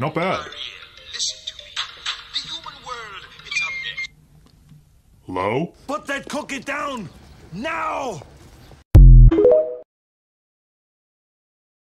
Not bad. Low? Put that cookie down! Now!